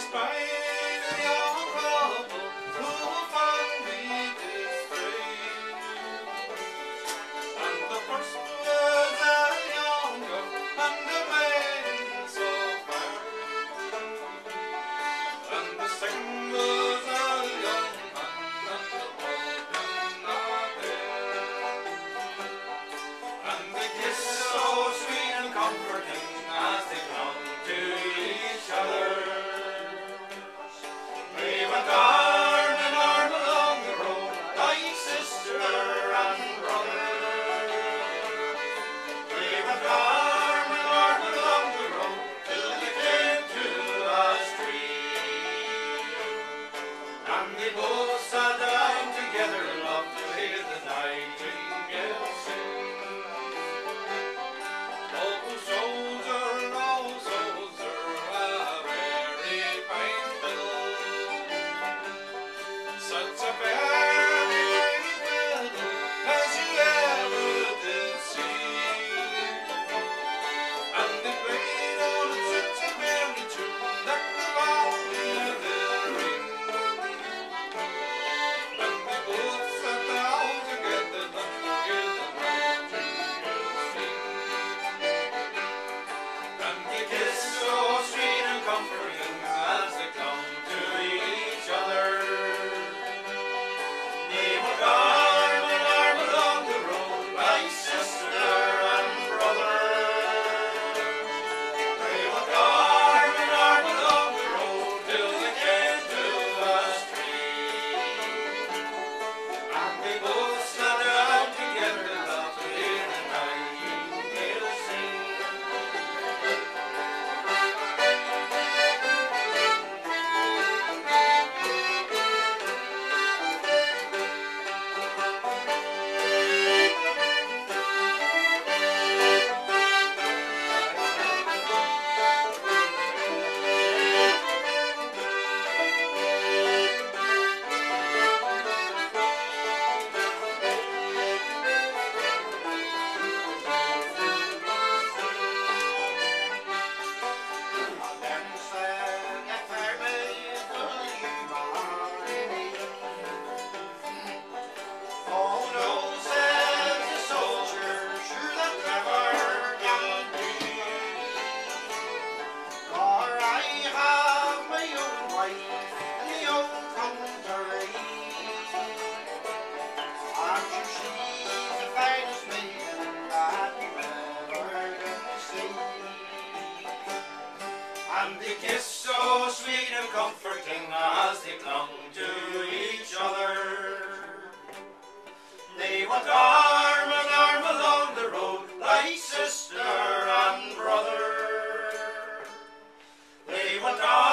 Spider, не було сада. And they kissed so sweet and comforting as they clung to each other. They went arm in arm along the road like sister and brother. They went arm